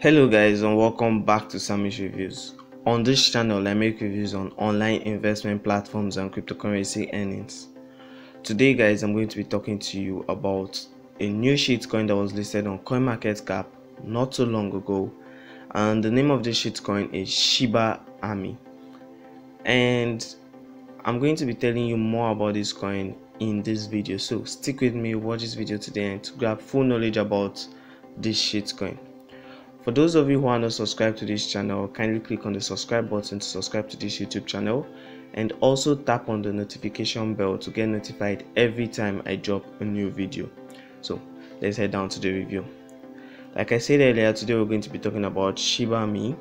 Hello guys and welcome back to Sammie's Reviews. On this channel I make reviews on online investment platforms and cryptocurrency earnings. Today guys I'm going to be talking to you about a new shitcoin that was listed on CoinMarketCap not so long ago and the name of this shitcoin is Shiba Army. And I'm going to be telling you more about this coin in this video so stick with me watch this video today and to grab full knowledge about this shitcoin. For those of you who are not subscribed to this channel, kindly click on the subscribe button to subscribe to this YouTube channel and also tap on the notification bell to get notified every time I drop a new video. So let's head down to the review. Like I said earlier, today we're going to be talking about Shiba Army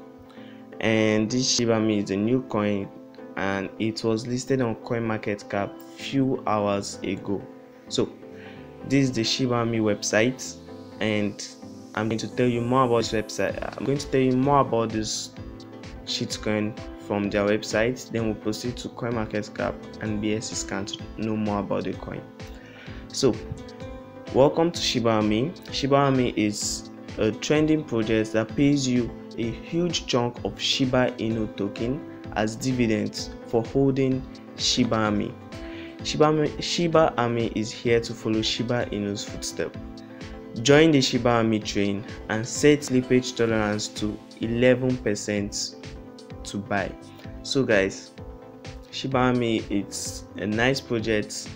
and this Shiba Army is a new coin and it was listed on CoinMarketCap few hours ago. So this is the Shiba Army website and I'm going to tell you more about this website. I'm going to tell you more about this shitcoin from their website. Then we'll proceed to CoinMarketCap and BSC to know more about the coin. So, welcome to Shiba Army. Shiba Army is a trending project that pays you a huge chunk of Shiba Inu token as dividends for holding Shiba Army. Shiba, Shiba Army is here to follow Shiba Inu's footsteps. Join the Shiba Army train and set slippage tolerance to 11% to buy. So guys, Shiba Army it's a nice project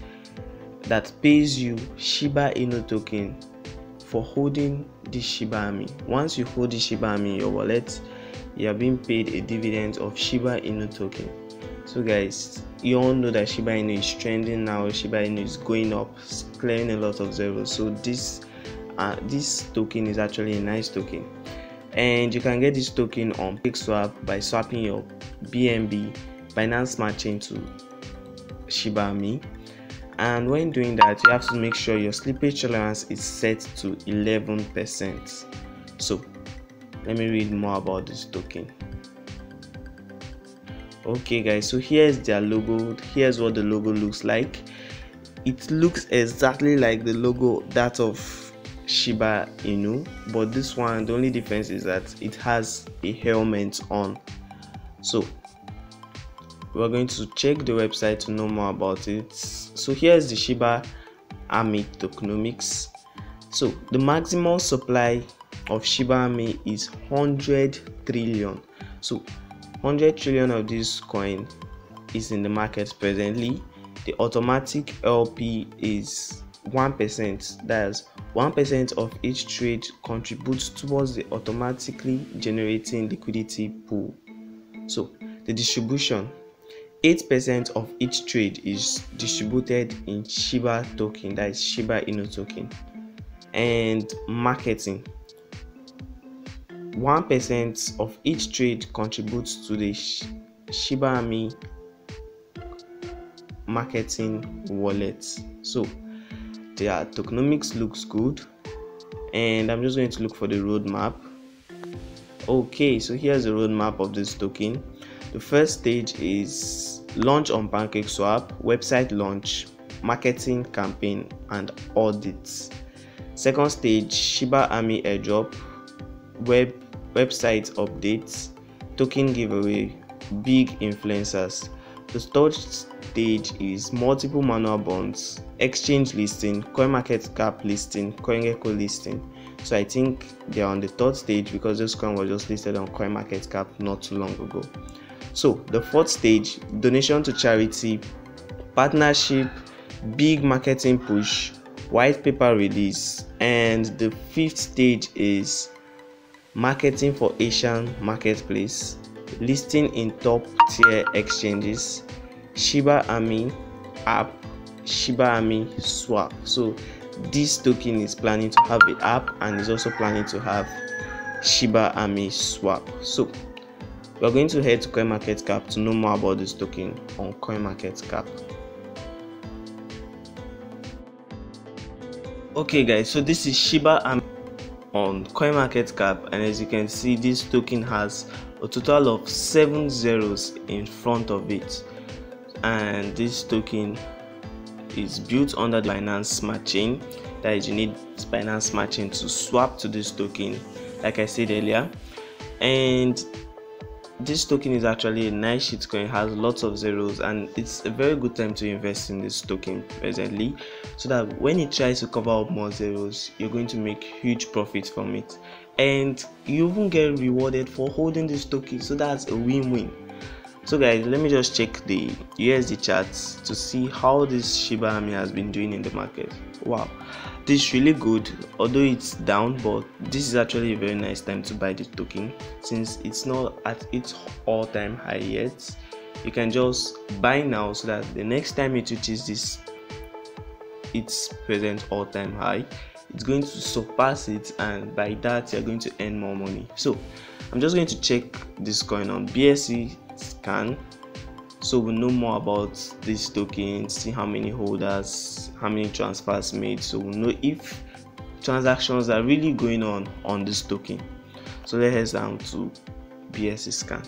that pays you Shiba Inu token for holding the Shiba Army. Once you hold the Shiba Army in your wallet, you are being paid a dividend of Shiba Inu token. So guys, you all know that Shiba Inu is trending now. Shiba Inu is going up, clearing a lot of zeros. So this uh, this token is actually a nice token. And you can get this token on PigSwap by swapping your BNB Binance Smart Chain to Shiba Army. And when doing that you have to make sure your slippage tolerance is set to 11% so let me read more about this token. Okay guys so here's their logo. Here's what the logo looks like. It looks exactly like the logo that of Shiba Inu, but this one the only difference is that it has a helmet on. So we're going to check the website to know more about it. So here's the Shiba Army tokenomics. So the maximum supply of Shiba Army is 100 trillion. So 100 trillion of this coin is in the market presently. The automatic LP is 1%. That's 1% of each trade contributes towards the automatically generating liquidity pool. So, the distribution 8% of each trade is distributed in Shiba token, that is Shiba Inu token, and marketing 1% of each trade contributes to the Shiba Army marketing wallet. So, their tokenomics looks good and i'm just going to look for the roadmap. Okay so here's the roadmap of this token. The first stage is launch on pancakeswap website launch marketing campaign and audits. Second stage shiba Army airdrop web website updates token giveaway big influencers the third stage is multiple manual bonds, exchange listing, CoinMarketCap listing, coin CoinGecko listing. So I think they are on the third stage because this coin was just listed on CoinMarketCap not too long ago. So the fourth stage, donation to charity, partnership, big marketing push, white paper release, and the fifth stage is marketing for Asian marketplace listing in top tier exchanges shiba army app shiba army swap. So this token is planning to have the app and is also planning to have shiba army swap. So we're going to head to coinmarketcap to know more about this token on coinmarketcap. Okay guys so this is shiba army on CoinMarketCap and as you can see this token has a total of seven zeros in front of it. And this token is built under the Binance Smart Chain that is you need Binance Smart Chain to swap to this token like i said earlier. And this token is actually a nice shitcoin has lots of zeros and it's a very good time to invest in this token presently so that when it tries to cover up more zeros you're going to make huge profits from it. And you even get rewarded for holding this token so that's a win-win so guys let me just check the usd charts to see how this shiba inu has been doing in the market. Wow this is really good although it's down but this is actually a very nice time to buy this token since it's not at its all-time high yet. You can just buy now so that the next time it reaches this its present all-time high it's going to surpass it and by that you're going to earn more money. So i'm just going to check this coin on bsc scan so we know more about this token see how many holders how many transfers made. So we know if transactions are really going on on this token. So let's head down to bsc scan.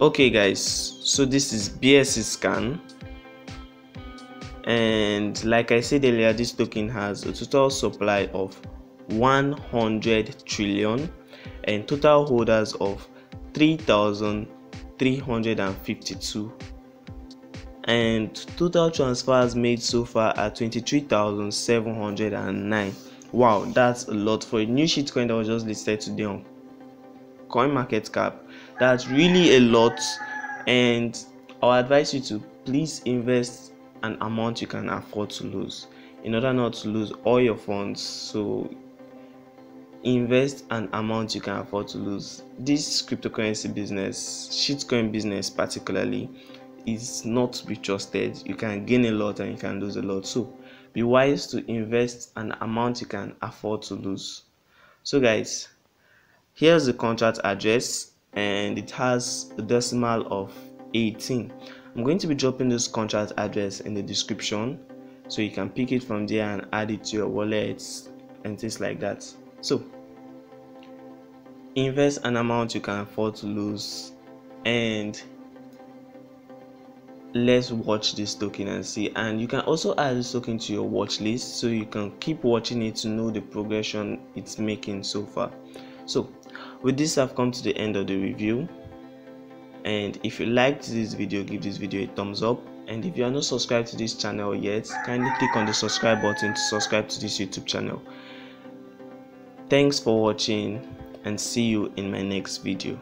Okay guys. So this is bsc scan. And like i said earlier this token has a total supply of 100 trillion and total holders of 3,352 and total transfers made so far are 23,709 wow that's a lot for a new shitcoin that was just listed today on coin market cap that's really a lot. And i'll advise you to please invest an amount you can afford to lose in order not to lose all your funds. So invest an amount you can afford to lose. This cryptocurrency business, shitcoin business particularly, is not to be trusted. You can gain a lot and you can lose a lot. So be wise to invest an amount you can afford to lose. So guys, here's the contract address and it has a decimal of 18. I'm going to be dropping this contract address in the description so you can pick it from there and add it to your wallet and things like that so invest an amount you can afford to lose and let's watch this token and see. And you can also add this token to your watch list so you can keep watching it to know the progression it's making so far. So with this i've come to the end of the review. And if you liked this video give this video a thumbs up. And if you are not subscribed to this channel yet kindly click on the subscribe button to subscribe to this youtube channel Thanks for watching and see you in my next video.